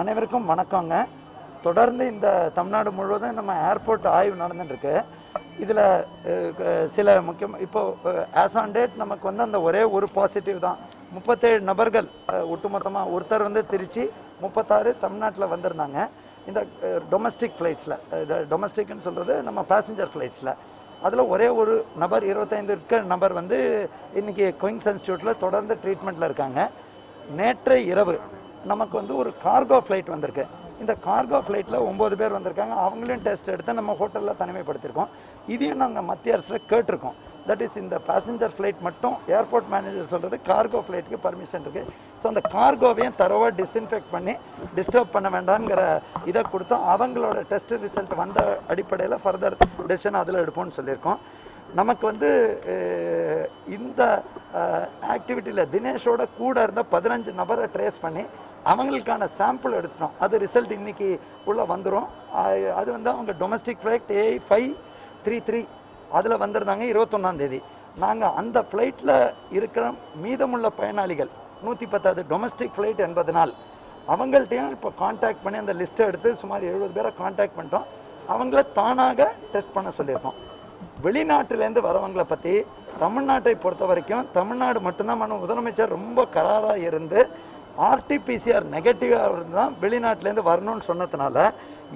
அனைவருக்கும் வணக்கங்க. தொடர்ந்து இந்த தமிழ்நாடு முழுவதும் நம்ம ஏர்போர்ட் ஆய்வு நடந்துட்டுருக்கு. இதில் சில முக்கியம் இப்போது ஆஸ் ஆன் டேட் நமக்கு வந்து அந்த ஒரே ஒரு பாசிட்டிவ் தான். முப்பத்தேழு நபர்கள் ஒட்டுமொத்தமாக ஒருத்தர் வந்து திருச்சி முப்பத்தாறு தமிழ்நாட்டில் வந்திருந்தாங்க. இந்த டொமஸ்டிக் ஃப்ளைட்ஸில் டொமஸ்டிக்னு சொல்கிறது நம்ம பேசஞ்சர் ஃப்ளைட்ஸில் அதில் ஒரே ஒரு நபர் இருபத்தைந்து இருக்க நபர் வந்து இன்றைக்கி குயின்ஸ் இன்ஸ்டியூட்டில் தொடர்ந்து ட்ரீட்மெண்ட்டில் இருக்காங்க. நேற்று இரவு நமக்கு வந்து ஒரு கார்கோ ஃப்ளைட் வந்திருக்கு. இந்த கார்கோ ஃப்ளைட்டில் ஒம்பது பேர் வந்திருக்காங்க. அவங்களையும் டெஸ்ட் எடுத்து நம்ம ஹோட்டலில் தனிமைப்படுத்தியிருக்கோம் இதையும் நாங்கள் மத்திய அரசில் கேட்டிருக்கோம். தட் இஸ் இந்த பேசஞ்சர் ஃப்ளைட் மட்டும் ஏர்போர்ட் மேனேஜர் சொல்கிறது கார்கோ ஃப்ளைட்டுக்கு பர்மிஷன் இருக்குது ஸோ அந்த கார்கோவையும் தரவாக டிஸ்இன்ஃபெக்ட் பண்ணி டிஸ்டர்ப் பண்ண வேண்டாம்ங்கிற இதை கொடுத்தோம். அவங்களோட டெஸ்ட் ரிசல்ட் வந்த அடிப்படையில் ஃபர்தர் டெசிஷன் அதில் எடுப்போம்னு சொல்லியிருக்கோம். நமக்கு வந்து இந்த ஆக்டிவிட்டியில் தினேஷோட கூட இருந்த பதினஞ்சு நபரை ட்ரேஸ் பண்ணி அவங்களுக்கான சாம்பிள் எடுத்துட்டோம். அது ரிசல்ட் இன்றைக்கி உள்ளே வந்துடும் அது வந்து அவங்க domestic flight A five three three அதில் வந்திருந்தாங்க இருபத்தொன்னாந்தேதி நாங்கள் அந்த ஃப்ளைட்டில் இருக்கிற மீதமுள்ள பயனாளிகள் நூற்றி பத்தாவது டொமஸ்டிக் ஃப்ளைட் என்பதனால் அவங்கள்ட்டையும் இப்போ காண்டாக்ட் பண்ணி அந்த லிஸ்ட்டை எடுத்து சுமார் எழுபது பேரை காண்டாக்ட் பண்ணிட்டோம். அவங்கள தானாக டெஸ்ட் பண்ண சொல்லியிருக்கோம். வெளிநாட்டிலேருந்து வரவங்களை பற்றி தமிழ்நாட்டை பொறுத்த வரைக்கும் தமிழ்நாடு மட்டும்தான் மன முதலமைச்சர் ரொம்ப கராராக இருந்து ஆர்டிபிசிஆர் நெகட்டிவாக இருந்து தான் வெளிநாட்டிலேருந்து வரணும்னு சொன்னதுனால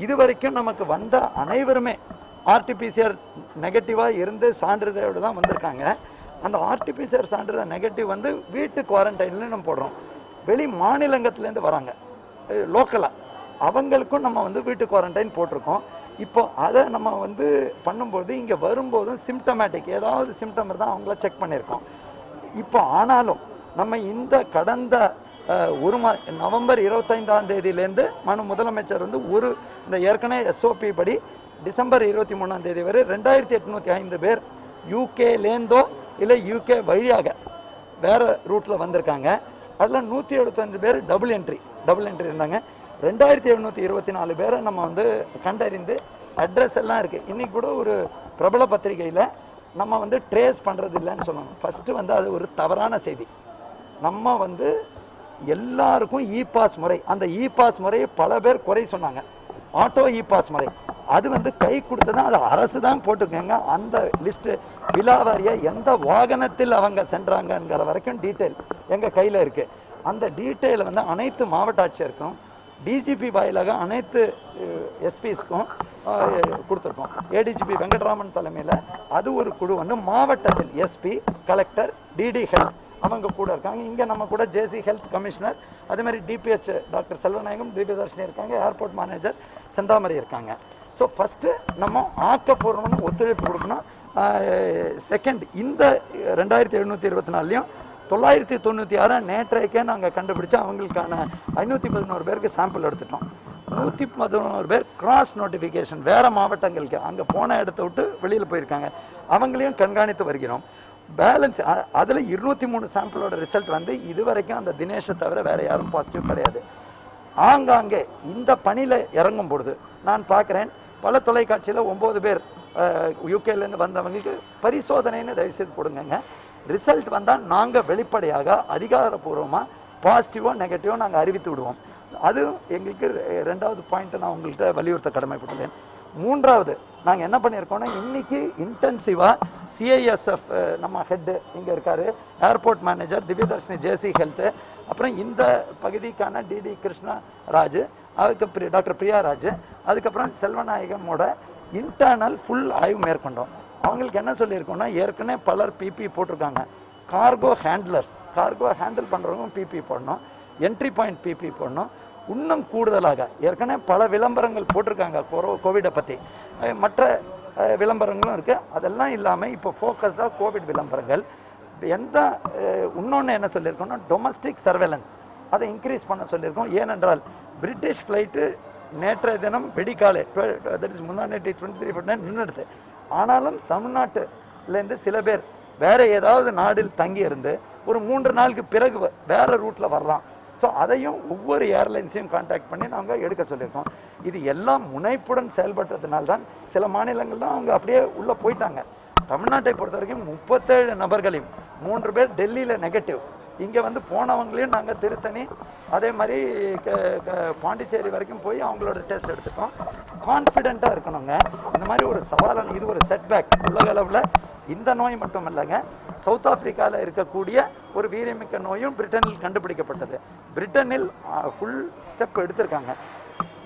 இது வரைக்கும் நமக்கு வந்த அனைவருமே ஆர்டிபிசிஆர் நெகட்டிவாக இருந்து சான்றிதழோடு தான் வந்திருக்காங்க. அந்த ஆர்டிபிசிஆர் சான்றிதழ் நெகட்டிவ் வந்து வீட்டு குவாரண்டைனில் நம்ம போடுறோம். வெளி மாநிலங்கத்துலேருந்து வராங்க. லோக்கலாக அவங்களுக்கும் நம்ம வந்து வீட்டு குவாரண்டைன் போட்டிருக்கோம். இப்போ அதை நம்ம வந்து பண்ணும்போது இங்கே வரும்போதும் சிம்டமேட்டிக் ஏதாவது சிம்டம் இருந்தால் அவங்கள செக் பண்ணியிருக்கோம். இப்போ ஆனாலும் நம்ம இந்த கடந்த ஒரு மா நவம்பர் இருபத்தைந்தாம் தேதியிலேருந்து மனு முதலமைச்சர் வந்து ஒரு இந்த ஏற்கனவே எஸ்ஓபி படி டிசம்பர் இருபத்தி மூணாம் தேதி வரை ரெண்டாயிரத்தி எட்நூற்றி ஐந்து பேர் யூகேலேருந்தோ இல்லை யூகே வழியாக வேறு ரூட்டில் வந்திருக்காங்க. அதில் நூற்றி எழுபத்தஞ்சு பேர் டபுள் என்ட்ரி டபுள் என்ட்ரி இருந்தாங்க. ரெண்டாயிரத்தி எழுநூற்றி இருபத்தி நாலு பேரை நம்ம வந்து கண்டறிந்து அட்ரஸ் எல்லாம் இருக்குது இன்றைக்கி கூட ஒரு பிரபல பத்திரிகையில் நம்ம வந்து ட்ரேஸ் பண்ணுறது இல்லைன்னு சொன்னாங்க ஃபஸ்ட்டு வந்து அது ஒரு தவறான செய்தி. நம்ம வந்து எல்லாருக்கும் இ பாஸ் முறை. அந்த இ பாஸ் முறையை பல பேர் குறை சொன்னாங்க. ஆட்டோ இ பாஸ் முறை. அது வந்து கை கொடுத்ததான் அது அரசு தான் போட்டுக்கோங்க. அந்த லிஸ்ட்டு விழாவாரியா எந்த வாகனத்தில் அவங்க சென்றாங்கங்கிற வரைக்கும் டீட்டெயில் எங்கள் கையில் இருக்குது அந்த டீட்டெயிலை வந்து அனைத்து மாவட்ட ஆட்சியருக்கும் டிஜிபி வாயிலாக அனைத்து எஸ்பிஸ்க்கும் கொடுத்துருக்கோம். ஏடிஜிபி வெங்கட்ராமன் தலைமையில் அது ஒரு குழு வந்து மாவட்டத்தில் எஸ்பி கலெக்டர் டிடி ஹெல்த் அவங்க கூட இருக்காங்க. இங்கே நம்ம கூட ஜேசி ஹெல்த் கமிஷனர் அதே மாதிரி டிபிஹெச் டாக்டர் செல்வநாயகம் தீபதர்ஷினி இருக்காங்க ஏர்போர்ட் மேனேஜர் செந்தாமரி இருக்காங்க. ஸோ ஃபஸ்ட்டு நம்ம ஆக்கப்பூர்வமான ஒத்துழைப்பு கொடுக்கணும். செகண்ட் இந்த ரெண்டாயிரத்தி எழுநூற்றி இருபத்தி நாலுலையும் தொள்ளாயிரத்தி தொண்ணூற்றி ஆறு நேற்றைக்கே நாங்கள் கண்டுபிடிச்சு அவங்களுக்கான ஐநூற்றி பதினோரு பேருக்கு சாம்பிள் எடுத்துட்டோம். நூற்றி பதினோரு பேர் கிராஸ் நோட்டிஃபிகேஷன் வேறு மாவட்டங்களுக்கு அங்கே போன இடத்த விட்டு வெளியில் போயிருக்காங்க. அவங்களையும் கண்காணித்து வருகிறோம். பேலன்ஸ் அதில் இருநூற்றி மூணு சாம்பிளோட ரிசல்ட் வந்து இது வரைக்கும் அந்த தினேஷை தவிர வேறு யாரும் பாசிட்டிவ் கிடையாது. ஆங்காங்கே இந்த பணியில் இறங்கும் பொழுது நான் பார்க்குறேன் பல தொலைக்காட்சியில் ஒம்பது பேர் யூகேலேருந்து வந்தவங்களுக்கு பரிசோதனைன்னு தயவுசெய்து கொடுங்கங்க ரிசல்ட் வந்தால் நாங்கள் வெளிப்படையாக அதிகாரப்பூர்வமாக பாசிட்டிவோ நெகட்டிவோ நாங்கள் அறிவித்து விடுவோம். அது எங்களுக்கு ரெ- ரெண்டாவது பாயிண்ட்டை நான் உங்கள்கிட்ட வலியுறுத்த கடமைப்பட்டுள்ளேன். மூன்றாவது நாங்கள் என்ன பண்ணியிருக்கோம்னா இன்னைக்கு இன்டென்சிவாக சிஐஎஸ்எஃப் நம்ம ஹெட்டு இங்கே இருக்கார் airport manager Divyadharshini JC health அப்புறம் இந்த பகுதிக்கான டிடி கிருஷ்ணா ராஜு அதுக்கு பிரி- டாக்டர் பிரியாராஜ் அதுக்கப்புறம் செல்வநாயகமோட இன்டர்னல் ஃபுல் ஆய்வு மேற்கொண்டோம். அவங்களுக்கு என்ன சொல்லியிருக்கோம்னா ஏற்கனவே பலர் பிபி போட்டிருக்காங்க. கார்கோ ஹேண்ட்லர்ஸ் கார்கோ ஹேண்டில் பண்ணுறவங்க பிபி போடணும். என்ட்ரி பாயிண்ட் பிபி போடணும். இன்னும் கூடுதலாக ஏற்கனவே பல விளம்பரங்கள் போட்டிருக்காங்க கொரோ கோவிடை பற்றி மற்ற விளம்பரங்களும் இருக்குது அதெல்லாம் இல்லாமல் இப்போ ஃபோக்கஸ்டாக கோவிட் விளம்பரங்கள். எந்த இன்னொன்று என்ன சொல்லியிருக்கோம்னா டொமஸ்டிக் சர்வேலன்ஸ் அதை இன்க்ரீஸ் பண்ண சொல்லியிருக்கோம். ஏனென்றால் பிரிட்டிஷ் ஃப்ளைட்டு நேற்றைய தினம் வெடிக்காலே தட் இஸ் முந்தா நேற்று டுவெண்ட்டி த்ரீ ஃபோர்ட் நின்றுடுது ஆனாலும் தமிழ்நாட்டுலேருந்து சில பேர் வேற ஏதாவது நாடில் தங்கி இருந்து ஒரு மூன்று நாளுக்கு பிறகு வ- வேற ரூட்டில் வரலாம். ஸோ அதையும் ஒவ்வொரு ஏர்லைன்ஸையும் காண்டாக்ட் பண்ணி நாங்கள் எடுக்க சொல்லியிருக்கோம். இது எல்லாம் முனைப்புடன் செயல்பட்டதுனால தான் சில மாநிலங்கள்லாம் அவங்க அப்படியே உள்ளே போயிட்டாங்க. தமிழ்நாட்டை பொறுத்த வரைக்கும் முப்பத்தேழு நபர்களையும் மூன்று பேர் டெல்லியில் நெகட்டிவ் இங்கே வந்து போனவங்களையும் நாங்கள் திருத்தணி அதே மாதிரி க- க- பாண்டிச்சேரி வரைக்கும் போய் அவங்களோட டெஸ்ட் எடுத்துட்டோம். கான்ஃபிடென்ட்டாக இருக்கணுங்க. இந்த மாதிரி ஒரு சவாலான இது ஒரு செட்பேக் உலக அளவில். இந்த நோய் மட்டும் இல்லைங்க. சவுத் ஆப்பிரிக்காவில் இருக்கக்கூடிய ஒரு வீரியமிக்க நோயும் பிரிட்டனில் கண்டுபிடிக்கப்பட்டது. பிரிட்டனில் ஃபுல் ஸ்டெப் எடுத்திருக்காங்க.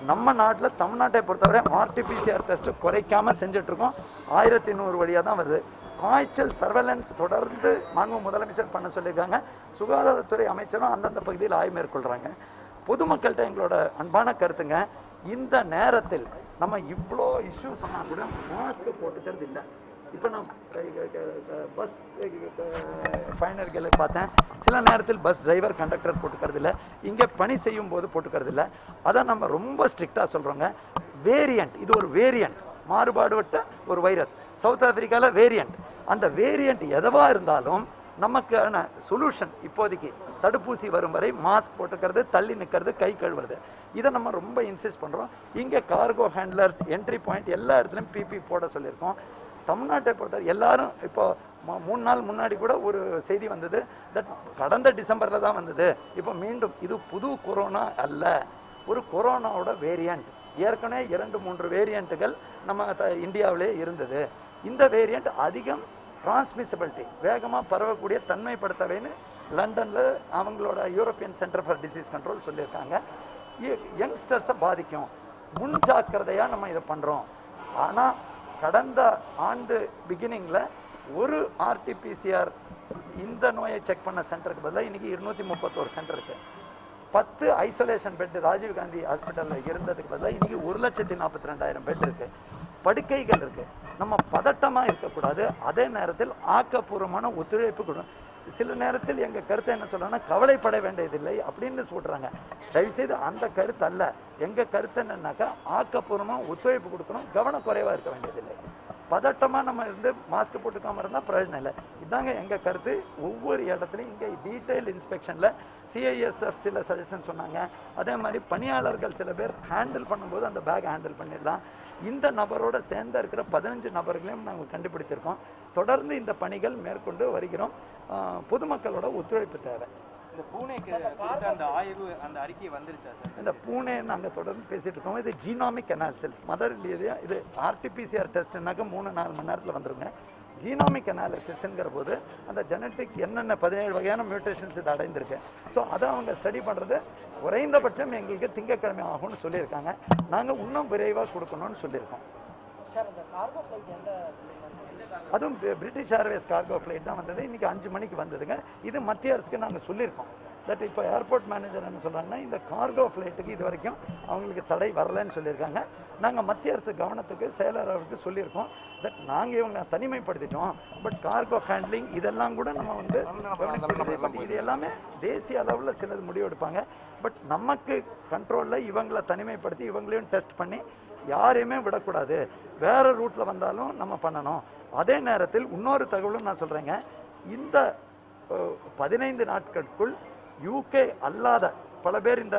நம்ம நாட்டில் தமிழ்நாட்டை பொறுத்தவரை ஆர்டிபிசிஆர் டெஸ்ட்டு குறைக்காமல் செஞ்சிட்ருக்கோம். ஆயிரத்தி நூறு வழியாக தான் வருது. காய்ச்சல் சர்வேலன்ஸ் தொடர்ந்து மாண்பு முதலமைச்சர் பண்ண சொல்லியிருக்காங்க. சுகாதாரத்துறை அமைச்சரும் அந்தந்த பகுதியில் ஆய்வு மேற்கொள்கிறாங்க பொதுமக்கள்கிட்ட எங்களோட அன்பான கருத்துங்க. இந்த நேரத்தில் நம்ம இவ்வளோ இஷ்யூஸ் சொன்னால் கூட மாஸ்க் போட்டுக்கிறது இல்லை இப்போ நான் பஸ் பயனர்களை பார்த்தேன். சில நேரத்தில் பஸ் டிரைவர் கண்டக்டர் போட்டுக்கிறது இல்லை. இங்கே பணி செய்யும் போது போட்டுக்கிறது இல்லை. அதை நம்ம ரொம்ப ஸ்ட்ரிக்டாக சொல்கிறோங்க வேரியண்ட் இது ஒரு வேரியண்ட் மாறுபாடுபட்ட ஒரு வைரஸ் சவுத் ஆப்பிரிக்காவில் வேரியண்ட் அந்த வேரியண்ட் எதுவாக இருந்தாலும் நமக்கான சொல்யூஷன் இப்போதைக்கு தடுப்பூசி வரும் வரை மாஸ்க் போட்டுக்கிறது தள்ளி நிற்கிறது கை கழுவுறது. இதை நம்ம ரொம்ப இன்சிஸ்ட் பண்ணுறோம் இங்கே கார்கோ ஹேண்ட்லர்ஸ் என்ட்ரி பாயிண்ட் எல்லா இடத்துலையும் பிபி போட சொல்லியிருக்கோம். தமிழ்நாட்டை பொறுத்தவரை எல்லாரும் இப்போ ம- மூணு நாள் முன்னாடி கூட ஒரு செய்தி வந்தது. தட் கடந்த டிசம்பரில் தான் வந்தது. இப்போ மீண்டும் இது புது கொரோனா அல்ல. ஒரு கொரோனாவோட வேரியண்ட் ஏற்கனவே இரண்டு மூன்று வேரியண்ட்டுகள் நம்ம த இந்தியாவிலே இருந்தது. இந்த வேரியண்ட் அதிகம் டிரான்ஸ்மிசபிலிட்டி வேகமாக பரவக்கூடிய தன்மைப்படுத்தவேன்னு லண்டனில் அவங்களோட European centre for disease control சொல்லியிருக்காங்க. யங்ஸ்டர்ஸை பாதிக்கும். முன் ஜாக்கிரதையாக நம்ம இதை பண்ணுறோம் ஆனால் கடந்த ஆண்டு பிகினிங்கில் ஒரு ஆர்டிபிசிஆர் இந்த நோயை செக் பண்ண சென்டருக்கு பதிலாக இன்றைக்கி இருநூற்றி முப்பத்தோரு சென்டர் இருக்குது பத்து ஐசோலேஷன் பெட் ராஜீவ் காந்தி ஹாஸ்பிட்டலில் இருந்ததுக்கு பதிலாக இன்றைக்கி ஒரு லட்சத்தி நாற்பத்தி ரெண்டாயிரம் பெட் இருக்குது படுக்கைகள் இருக்குது நம்ம பதட்டமாக இருக்கக்கூடாது. அதே நேரத்தில் ஆக்கப்பூர்வமான ஒத்துழைப்பு கொடுக்கணும். சில நேரத்தில் எங்கள் கருத்தை என்ன சொல்கிறோன்னா கவலைப்பட வேண்டியதில்லை அப்படின்னு சொல்கிறாங்க தயவுசெய்து அந்த கருத்து அல்ல. எங்கள் கருத்து என்னன்னாக்கா ஆக்கப்பூர்வமாக ஒத்துழைப்பு கொடுக்கணும். கவனக்குறைவாக இருக்க வேண்டியதில்லை. பதட்டமாக நம்ம இருந்து மாஸ்க் போட்டுக்காம இருந்தால் பிரயோஜனம் இல்லை. இதாங்க எங்கள் கருத்து. ஒவ்வொரு இடத்துலையும் இங்கே டீட்டெயில் இன்ஸ்பெக்ஷனில் சிஐஎஸ்எஃப் சில சஜஷன் சொன்னாங்க. அதே மாதிரி பணியாளர்கள் சில பேர் ஹேண்டில் பண்ணும்போது அந்த பேக் ஹேண்டில் பண்ணிடலாம். இந்த நபரோட சேர்ந்து இருக்கிற பதினஞ்சு நபர்களையும் நாங்கள் கண்டுபிடித்திருக்கோம். தொடர்ந்து இந்த பணிகள் மேற்கொண்டு வருகிறோம். பொதுமக்களோட ஒத்துழைப்பு தேவை. இந்த பூனேக்கு அந்த ஆய்வு அந்த அறிக்கை வந்துருச்சா சார்? இந்த பூனே நாங்கள் தொடர்ந்து பேசிட்டு இருக்கோம். இது ஜீனாமிக் அனாலிசிஸ் மதர் இல்லையா இது ஆர்டிபிசிஆர் டெஸ்ட்னாக்க மூணு நாலு மணி நேரத்தில் வந்துருங்க. ஜீனாமிக் அனாலிசிஸ்ங்கிற போது அந்த ஜெனட்டிக் என்னென்ன பதினேழு வகையான மியூட்டேஷன்ஸ் இது அடைந்திருக்கு. ஸோ அதை அவங்க ஸ்டடி பண்ணுறது குறைந்தபட்சம் எங்களுக்கு திங்கட்கிழமை ஆகும்னு சொல்லியிருக்காங்க. நாங்கள் இன்னும் விரைவாக கொடுக்கணும்னு சொல்லியிருக்கோம். சார் அதுவும் பிரிட்டிஷ் ஏர்வேஸ் கார்கோ ஃப்ளைட் தான் வந்தது. இன்றைக்கி அஞ்சு மணிக்கு வந்ததுங்க. இது மத்திய அரசுக்கு நாங்கள் சொல்லியிருக்கோம். தட் இப்போ ஏர்போர்ட் மேனேஜர் என்ன சொல்கிறாங்கன்னா இந்த கார்கோ ஃப்ளைட்டுக்கு இது வரைக்கும் அவங்களுக்கு தடை வரலைன்னு சொல்லியிருக்காங்க. நாங்கள் மத்திய அரசு கவனத்துக்கு செயலர் அவருக்கு சொல்லியிருக்கோம். தட் நாங்கள் இவங்க தனிமைப்படுத்திட்டோம். பட் கார்கோ ஹேண்ட்லிங் இதெல்லாம் கூட நம்ம வந்து இது எல்லாமே தேசிய அளவில் சிலது முடிவெடுப்பாங்க. பட் நமக்கு கண்ட்ரோலில் இவங்களை தனிமைப்படுத்தி இவங்களையும் டெஸ்ட் பண்ணி யாரையுமே விடக்கூடாது. வேறு ரூட்டில் வந்தாலும் நம்ம பண்ணணும். அதே நேரத்தில் இன்னொரு தகவலும் நான் சொல்கிறேங்க இந்த பதினைந்து நாட்களுக்குள் யூகே அல்லாத பல பேர் இந்த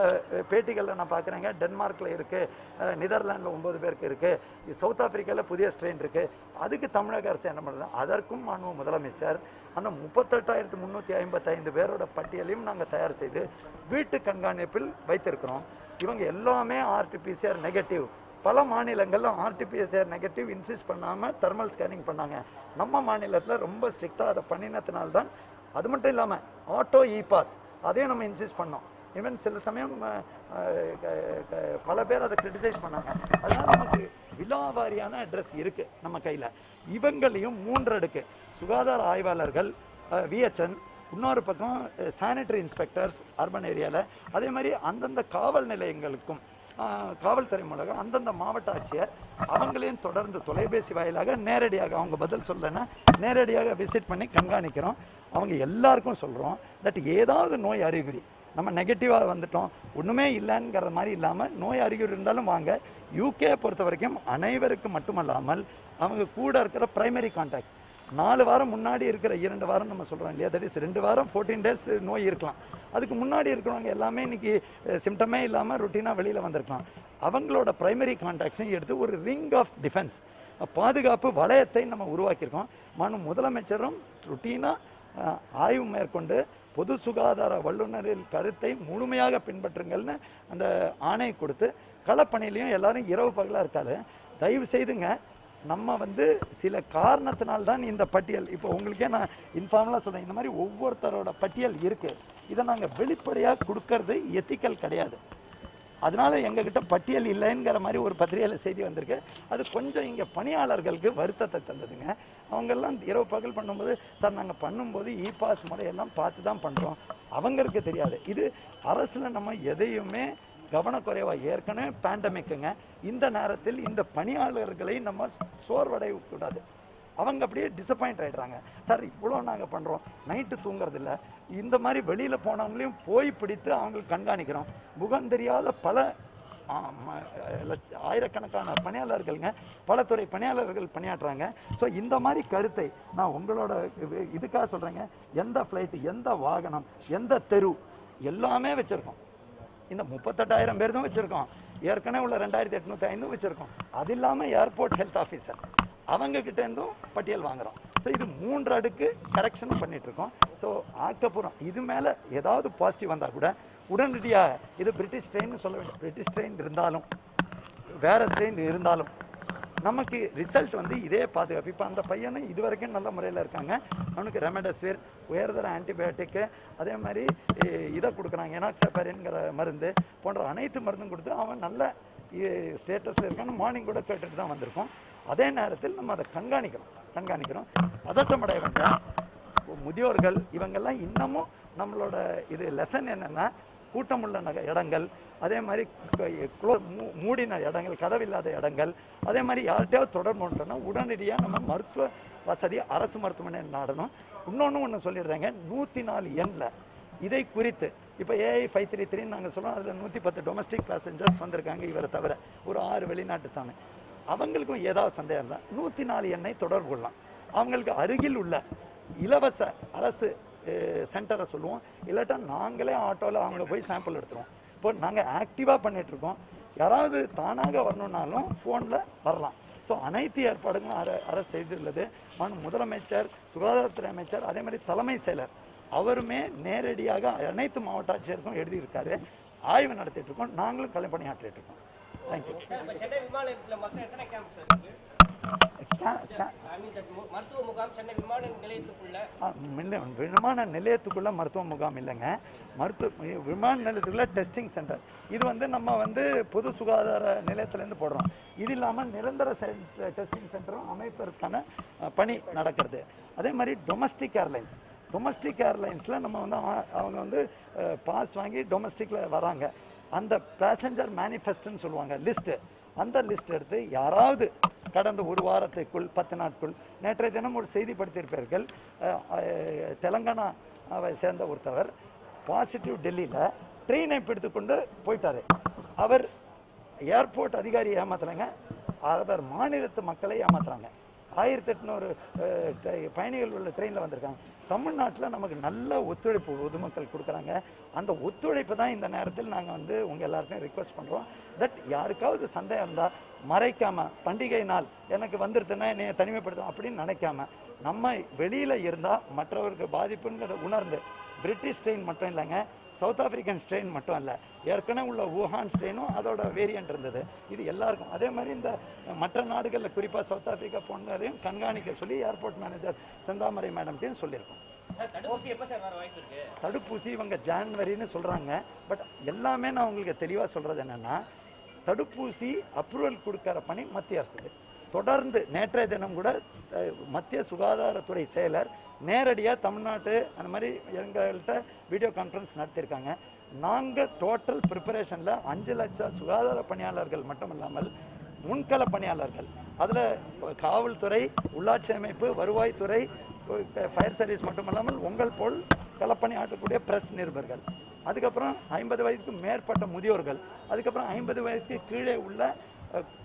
பேட்டிகளில் நான் பார்க்குறேங்க டென்மார்க்கில் இருக்குது நெதர்லாண்டில் ஒம்பது பேருக்கு இருக்குது சவுத் ஆப்பிரிக்காவில் புதிய ஸ்ட்ரெயின் இருக்குது அதுக்கு தமிழக அரசு என்ன பண்ணுறது அதற்கும் மாண்பு முதலமைச்சர். அந்த முப்பத்தெட்டாயிரத்து முந்நூற்றி ஐம்பத்தைந்து பேரோட பட்டியலையும் நாங்கள் தயார் செய்து வீட்டு கண்காணிப்பில் வைத்திருக்கிறோம். இவங்க எல்லாமே ஆர்டிபிசிஆர் நெகட்டிவ் பல மாநிலங்களில் ஆர்டிபிஎஸ்ஆர் நெகட்டிவ் இன்சிஸ்ட் பண்ணாமல் தெர்மல் ஸ்கேனிங் பண்ணாங்க. நம்ம மாநிலத்தில் ரொம்ப ஸ்ட்ரிக்டாக அதை பண்ணினதுனால்தான் அது மட்டும் இல்லாமல் ஆட்டோ இ பாஸ் அதையும் நம்ம இன்சிஸ்ட் பண்ணோம். ஈவன் சில சமயம் பல பேர் அதை கிரிட்டிசைஸ் பண்ணாங்க. அதனால் நமக்கு விலாவாரியான அட்ரஸ் இருக்குது நம்ம கையில். இவங்களையும் மூன்றடுக்கு சுகாதார ஆய்வாளர்கள் விஹெச்என் இன்னொரு பக்கம் சானிட்டரி இன்ஸ்பெக்டர்ஸ் அர்பன் ஏரியாவில் அதே மாதிரி அந்தந்த காவல் நிலையங்களுக்கும் காவல்துறை மூலகம் அந்தந்த மாவட்ட ஆட்சியர் அவங்களையும் தொடர்ந்து தொலைபேசி வாயிலாக நேரடியாக அவங்க பதில் சொல்லலைன்னா நேரடியாக விசிட் பண்ணி கண்காணிக்கிறோம். அவங்க எல்லாருக்கும் சொல்கிறோம் தட் ஏதாவது நோய் அறிகுறி நம்ம நெகட்டிவாக வந்துட்டோம் ஒன்றுமே இல்லைங்கிற மாதிரி இல்லாமல் நோய் அறிகுறி இருந்தாலும் வாங்க. யூகே பொறுத்த வரைக்கும் அனைவருக்கும் மட்டுமல்லாமல் அவங்க கூட இருக்கிற ப்ரைமரி கான்டாக்ட்ஸ் நாலு வாரம் முன்னாடி இருக்கிற இரண்டு வாரம் நம்ம சொல்கிறோம் இல்லையா? தட் இஸ் ரெண்டு வாரம் ஃபோர்டீன் டேஸ் நோய் இருக்கலாம். அதுக்கு முன்னாடி இருக்கிறவங்க எல்லாமே இன்னைக்கு சிம்டமே இல்லாமல் ருட்டீனாக வெளியில் வந்திருக்கலாம். அவங்களோட ப்ரைமரி கான்டாக்ட்ஸையும் எடுத்து ஒரு ரிங் ஆஃப் டிஃபென்ஸ் பாதுகாப்பு வளையத்தை நம்ம உருவாக்கியிருக்கோம். மானும் முதலமைச்சரும் ருட்டீனாக ஆய்வு மேற்கொண்டு பொது சுகாதார வல்லுநரில் கருத்தை முழுமையாக பின்பற்றுங்கள்னு அந்த ஆணை கொடுத்து களப்பணிலையும் எல்லாரும் இரவு பகலாக இருக்காது. தயவு செய்துங்க நம்ம வந்து சில காரணத்தினால் தான் இந்த பட்டியல். இப்போ உங்களுக்கே நான் இன்ஃபார்மலாக சொல்கிறேன் இந்த மாதிரி ஒவ்வொருத்தரோட பட்டியல் இருக்குது இதை நாங்கள் வெளிப்படையாக கொடுக்கறது எத்திக்கல் கிடையாது. அதனால் எங்ககிட்ட பட்டியல் இல்லைங்கிற மாதிரி ஒரு பத்திரிகையில் செய்தி வந்திருக்கு. அது கொஞ்சம் இங்கே பணியாளர்களுக்கு வருத்தத்தை தந்ததுங்க. அவங்கெல்லாம் இரவு பகல் பண்ணும்போது சார் நாங்கள் பண்ணும்போது இ பாஸ் முறையெல்லாம் பார்த்து தான் பண்ணுறோம் அவங்களுக்கு தெரியாது. இது அரசில் நம்ம எதையுமே கவனக்குறைவாக ஏற்கனவே பேண்டமிக்குங்க இந்த நேரத்தில் இந்த பணியாளர்களை நம்ம சோர்வடைய கூடாது. அவங்க அப்படியே டிசப்பாயிண்ட் ஆகிடுறாங்க சார் இவ்வளோ நாங்கள் பண்ணுறோம் நைட்டு தூங்குறதில்ல. இந்த மாதிரி வெளியில் போனவங்களையும் போய் பிடித்து அவங்களுக்கு கண்காணிக்கிறோம். முகம் தெரியாத பல ஆயிரக்கணக்கான பணியாளர்கள்ங்க. பல துறை பணியாளர்கள் பணியாற்றுறாங்க. ஸோ இந்த மாதிரி கருத்தை நான் உங்களோட இது- இதுக்காக சொல்கிறேங்க எந்த ஃப்ளைட்டு எந்த வாகனம் எந்த தெரு எல்லாமே வச்சுருக்கோம். இந்த முப்பத்தெட்டாயிரம் பேர் தான் வச்சுருக்கோம். ஏற்கனவே உள்ள ரெண்டாயிரத்தி எட்நூற்றி ஐந்தும் வச்சுருக்கோம். அது இல்லாமல் ஏர்போர்ட் ஹெல்த் ஆஃபீஸர் அவங்கக்கிட்டேருந்தும் இருந்தும் பட்டியல் வாங்குறோம். ஸோ இது மூன்று அடுக்கு கரெக்ஷன் பண்ணிகிட்ருக்கோம் ஸோ ஆக்கப்பூர்வம். இது மேலே ஏதாவது பாசிட்டிவ் வந்தால் கூட உடனடியாக இது பிரிட்டிஷ் ட்ரெயின்னு சொல்ல வேண்டும் பிரிட்டிஷ் ட்ரெயின் இருந்தாலும் வேறு ஸ்ட்ரெயின் இருந்தாலும் நமக்கு ரிசல்ட் வந்து இதே பாதுகாப்பு. இப்போ அந்த பையனும் இது வரைக்கும் நல்ல முறையில் இருக்காங்க. அவனுக்கு ரெமடஸ்விர் உயர்தர ஆன்டிபயோட்டிக்கு அதே மாதிரி இதை கொடுக்குறாங்க. எனாக்சபரின்கிற மருந்து போன்ற அனைத்து மருந்தும் கொடுத்து அவன் நல்ல ஸ்டேட்டஸில் இருக்கான்னு மார்னிங் கூட கேட்டுட்டு தான் வந்திருக்கோம். அதே நேரத்தில் நம்ம அதை கண்காணிக்கிறோம். கண்காணிக்கிறோம். பதட்டமடைய வேண்டாம் முதியோர்கள் இவங்கெல்லாம் இன்னமும் நம்மளோட இது லெசன் என்னென்னா கூட்டமுள்ள இடங்கள் அதே மாதிரி க- மூ- மூடின இடங்கள் கதவில்லாத இடங்கள் அதே மாதிரி யார்கிட்டயாவது தொடர்பு உடனடியாக நம்ம மருத்துவ வசதி அரசு மருத்துவமனை நாடணும். இன்னொன்று ஒன்று சொல்லிடுறாங்க. நூற்றி நாலு எண்ணில் இதை குறித்து இப்போ ஏஐ ஃபைவ் த்ரீ த்ரீன்னு நாங்கள் சொல்கிறோம் அதில் நூற்றி பத்து டொமஸ்டிக் பேசஞ்சர்ஸ் வந்திருக்காங்க இவரை தவிர. ஒரு ஆறு வெளிநாட்டு தானே. அவங்களுக்கும் ஏதாவது சந்தேகம் இருந்தால் நூற்றி நாலு எண்ணை தொடர்பு கொள்ளலாம். அவங்களுக்கு அருகில் உள்ள இலவச அரசு சென்டரை சொல்லுவோம். இல்லாட்டா நாங்களே ஆட்டோவில் அவங்கள போய் சாம்பிள் எடுத்துருவோம். இப்போ நாங்கள் ஆக்டிவாக பண்ணிகிட்ருக்கோம் யாராவது தானாக வரணுன்னாலும் ஃபோனில் வரலாம். ஸோ அனைத்து ஏற்பாடுகளும் அர அரசு செய்துள்ளது மண் முதலமைச்சர் சுகாதாரத்துறை அமைச்சர் அதே மாதிரி தலைமை செயலர் அவருமே நேரடியாக அனைத்து மாவட்ட ஆட்சியருக்கும் எழுதியிருக்காரு. ஆய்வு நடத்திட்டு இருக்கோம் நாங்களும் களப்பணியாற்றிட்டு இருக்கோம் தேங்க்யூ விமான நிலையத்துக்குள்ளே மருத்துவ முகாம் நிலையத்துக்குள்ள மருத்துவ முகாம் இல்லைங்க. மருத்துவ விமான நிலையத்துக்குள்ள டெஸ்டிங் சென்டர் இது வந்து நம்ம வந்து பொது சுகாதார நிலையத்திலேருந்து போடுறோம். இது இல்லாமல் நிரந்தர டெஸ்டிங் சென்டரும் அமைப்பதற்கான பணி நடக்கிறது. அதே மாதிரி டொமஸ்டிக் ஏர்லைன்ஸ் டொமஸ்டிக் ஏர்லைன்ஸில் நம்ம வந்து அவங்க வந்து பாஸ் வாங்கி டொமஸ்டிக்கில் வராங்க. அந்த பேசஞ்சர் மேனிஃபெஸ்ட்டுன்னு சொல்லுவாங்க லிஸ்ட்டு அந்த லிஸ்ட் எடுத்து யாராவது கடந்த ஒரு வாரத்துக்குள் பத்து நாட்குள் நேற்றைய தினம் ஒரு செய்தி படுத்தியிருப்பார்கள் தெலங்கானாவை சேர்ந்த ஒருத்தவர் பாசிட்டிவ் டெல்லியில் ட்ரெயினை பிடித்து கொண்டு அவர் ஏர்போர்ட் அதிகாரி ஏமாத்துறாங்க அவர் மாநிலத்து மக்களை ஏமாத்துறாங்க. ஆயிரத்தி எட்நூறு பயணிகள் உள்ள ட்ரெயினில் வந்திருக்காங்க. தமிழ்நாட்டில் நமக்கு நல்ல ஒத்துழைப்பு பொதுமக்கள் கொடுக்குறாங்க. அந்த ஒத்துழைப்பு தான் இந்த நேரத்தில் நாங்கள் வந்து உங்கள் எல்லாருக்கும் ரிக்வெஸ்ட் பண்ணுறோம் தட் யாருக்காவது சந்தேகம் இருந்தால் மறைக்காமல் பண்டிகை நாள் எனக்கு வந்துருதுன்னா என்னை தனிமைப்படுத்தும் அப்படின்னு நினைக்காம நம்ம வெளியில் இருந்தால் மற்றவருக்கு பாதிப்புங்கிறத உணர்ந்து பிரிட்டிஷ் ட்ரெயின் மட்டும் இல்லைங்க சவுத் ஆப்பிரிக்கன் ஸ்ட்ரெயின் மட்டும் இல்லை ஏற்கனவே உள்ள ஊஹான் ஸ்ட்ரெயினும் அதோட வேரியன்ட் இருந்தது. இது எல்லாருக்கும். அதே மாதிரி இந்த மற்ற நாடுகளில் குறிப்பாக சவுத் ஆப்பிரிக்கா போனதையும் கண்காணிக்க சொல்லி ஏர்போர்ட் மேனேஜர் செந்தாமரை மேடம்கிட்டையும் சொல்லியிருக்கோம். தடுப்பூசி இவங்க ஜான்வரின்னு சொல்கிறாங்க பட் எல்லாமே நான் உங்களுக்கு தெளிவாக சொல்கிறது என்னென்னா தடுப்பூசி அப்ரூவல் கொடுக்குற பணி மத்திய அரசுக்கு தொடர்ந்து நேற்றைய தினம் கூட மத்திய சுகாதாரத்துறை செயலர் நேரடியாக தமிழ்நாட்டு அந்த மாதிரி எங்கள்கிட்ட வீடியோ கான்ஃபரன்ஸ் நடத்தியிருக்காங்க. நாங்கள் டோட்டல் ப்ரிப்பரேஷனில் அஞ்சு லட்சம் சுகாதார பணியாளர்கள் மட்டும் இல்லாமல் முன்கள பணியாளர்கள் அதில் காவல்துறை உள்ளாட்சி அமைப்பு வருவாய்த்துறை ஃபயர் சர்வீஸ் மட்டும் இல்லாமல் உங்கள் போல் களப்பணி ஆட்டக்கூடிய பிரஸ் நிருபர்கள் அதுக்கப்புறம் ஐம்பது வயதுக்கு மேற்பட்ட முதியோர்கள் அதுக்கப்புறம் ஐம்பது வயசுக்கு கீழே உள்ள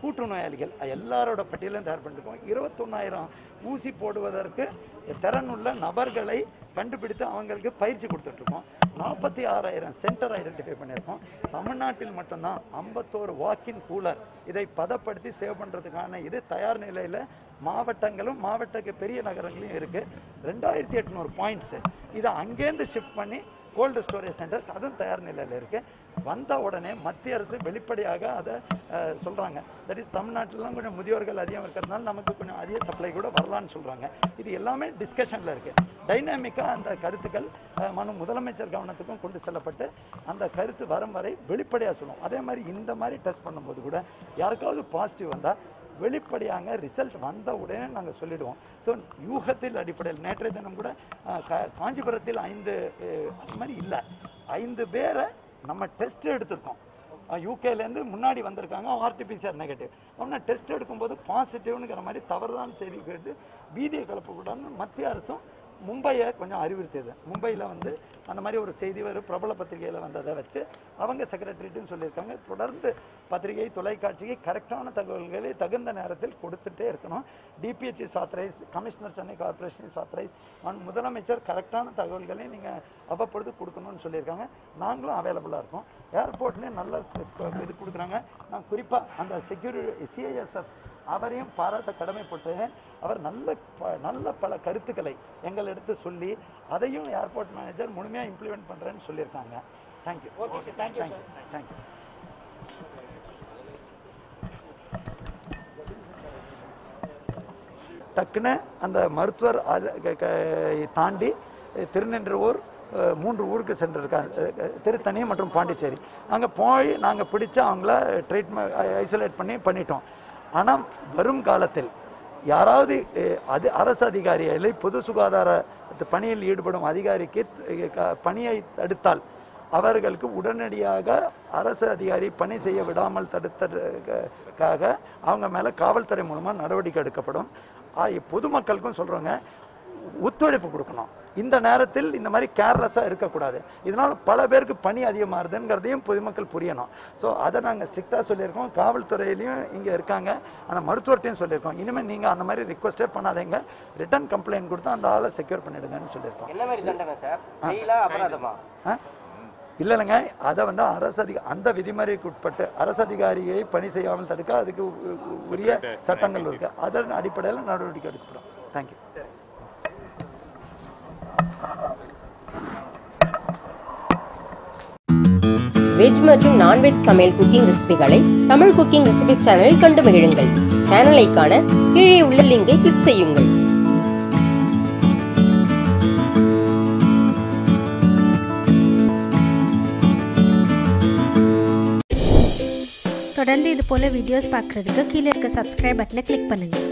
கூட்டு நோயாளிகள் எல்லாரோட பட்டியலும் தயார் பண்ணிருக்கோம். இருபத்தொன்னாயிரம் ஊசி போடுவதற்கு திறனுள்ள நபர்களை கண்டுபிடித்து அவங்களுக்கு பயிற்சி கொடுத்துட்ருக்கோம். நாற்பத்தி ஆறாயிரம் சென்டர் ஐடென்டிஃபை பண்ணியிருக்கோம். தமிழ்நாட்டில் மட்டும்தான் ஐம்பத்தோரு வாக்கின் கூலர் இதை பதப்படுத்தி சேவ் பண்ணுறதுக்கான இது தயார் நிலையில் மாவட்டங்களும் மாவட்டக்கு பெரிய நகரங்களையும் இருக்குது ரெண்டாயிரத்தி எட்நூறு பாயிண்ட்ஸு இதை அங்கேருந்து ஷிஃப்ட் பண்ணி கோல்டு ஸ்டோரேஜ் சென்டர்ஸ் அதுவும் தயார் நிலையில் இருக்குது வந்த உடனே மத்திய அரசு வெளிப்படையாக அதை சொல்கிறாங்க தட் இஸ் தமிழ்நாட்டிலலாம் கொஞ்சம் முதியோர்கள் அதிகம் இருக்கிறதுனால நமக்கு கொஞ்சம் அதிக சப்ளை கூட வரலான்னு சொல்கிறாங்க இது எல்லாமே டிஸ்கஷனில் இருக்குது டைனாமிக்காக அந்த கருத்துக்கள் மனு முதலமைச்சர் கவனத்துக்கும் கொண்டு செல்லப்பட்டு அந்த கருத்து வரும் வரை வெளிப்படையாக சொல்லுவோம் அதே மாதிரி இந்த மாதிரி டெஸ்ட் பண்ணும்போது கூட யாருக்காவது பாசிட்டிவ் வந்தால் வெளிப்படையாக ரிசல்ட் வந்த உடனே நாங்கள் சொல்லிடுவோம். ஸோ யூகத்தில் அடிப்படையில் நேற்றைய தினம் கூட கா- காஞ்சிபுரத்தில் ஐந்து அது மாதிரி இல்லை. ஐந்து பேரை நம்ம டெஸ்ட் எடுத்திருக்கோம். யூகேலேருந்து முன்னாடி வந்திருக்காங்க ஆர்டிபிசிஆர் நெகட்டிவ் ஆனால் டெஸ்ட் எடுக்கும்போது பாசிட்டிவ்னுங்கிற மாதிரி தவறுதான் செய்தி கேட்டு பீதியை கிளப்பக்கூடாதுன்னு மத்திய அரசும் மும்பையை கொஞ்சம் அறிவுறுத்தியது. மும்பையில் வந்து அந்த மாதிரி ஒரு செய்தி ஒரு பிரபல பத்திரிகையில் வந்ததை வச்சு அவங்க செக்ரட்டரிட்டுன்னு சொல்லியிருக்காங்க. தொடர்ந்து பத்திரிகை தொலைக்காட்சிக்கு கரெக்டான தகவல்களை தகுந்த நேரத்தில் கொடுத்துட்டே இருக்கணும். DPH is authorise commissioner Chennai corporation is authorise and முதலமைச்சர் கரெக்டான தகவல்களை நீங்கள் அவ்வப்பொழுது கொடுக்கணும்னு சொல்லியிருக்காங்க. நாங்களும் அவைலபிளாக இருக்கோம். ஏர்போர்ட்லேயும் நல்ல இது கொடுக்குறாங்க. நான் குறிப்பாக அந்த செக்யூரிட்டி சிஐஎஸ்எஃப் அவரையும் பாராட்ட கடமைப்பட்டேன். அவர் நல்ல ப- நல்ல பல கருத்துக்களை எங்களிடத்து சொல்லி அதையும் ஏர்போர்ட் மேனேஜர் முழுமையாக இம்ப்ளிமெண்ட் பண்ணுறேன்னு சொல்லியிருக்காங்க. Thank you okay sir thank you sir thank you டக்குன்னு அந்த மருத்துவர் தாண்டி திருநின்றவூர் மூன்று ஊருக்கு சென்றிருக்காங்க திருத்தணி மற்றும் பாண்டிச்சேரி. அங்கே போய் நாங்கள் பிடிச்சு அவங்கள ட்ரீட்மெண்ட் ஐசோலேட் பண்ணி பண்ணிட்டோம். ஆனால் வரும் காலத்தில் யாராவது அது அரசு அதிகாரி இல்லை பொது சுகாதார பணியில் ஈடுபடும் அதிகாரிக்கு க- பணியை தடுத்தால் அவர்களுக்கு உடனடியாக அரசு அதிகாரி பணி செய்ய விடாமல் தடுத்ததுக்காக அவங்க மேலே காவல்துறை மூலமாக நடவடிக்கை எடுக்கப்படும். பொதுமக்களுக்கும் சொல்கிறோங்க ஒத்துழைப்பு கொடுக்கணும். இந்த நேரத்தில் இந்த மாதிரி கேர்லெஸ்ஸாக இருக்கக்கூடாது. இதனால் பல பேருக்கு பணி அதிகமாகுதுங்கிறதையும் பொதுமக்கள் புரியணும். ஸோ அதை நாங்கள் ஸ்ட்ரிக்டாக சொல்லியிருக்கோம். காவல்துறையிலையும் இங்கே இருக்காங்க. ஆனால் மருத்துவர்கிட்டையும் சொல்லியிருக்கோம். இனிமேல் நீங்கள் அந்த மாதிரி ரிக்வஸ்டே பண்ணாதீங்க. ரிட்டர்ன் கம்ப்ளைண்ட் கொடுத்து அந்த ஆளை செக்யூர் பண்ணிடுங்கன்னு சொல்லியிருக்கோம்? இல்ல இல்லைங்க. அதை வந்து அரசு அதிக அந்த விதிமுறைக்கு உட்பட்டு அரசு அதிகாரியை பணி செய்யாமல் தடுக்க அதுக்கு உரிய சட்டங்கள் இருக்கு. அதன் அடிப்படையில் நடவடிக்கை எடுக்கப்படும். தேங்க்யூ வெஜ் மற்றும் நான்வெஜ் சமையல் குக்கிங் ரெசிபிகளை தமிழ் குக்கிங் ரெசிபி சேனலில் கண்டு மகிழுங்கள். சேனலை காண கீழே உள்ள லிங்கை கிளிக் செய்யுங்கள். தொடர்ந்து இது போல் வீடியோஸ் பார்க்குறதுக்கு கீழே இருக்க சப்ஸ்கிரைப் பட்டனை கிளிக் பண்ணுங்கள்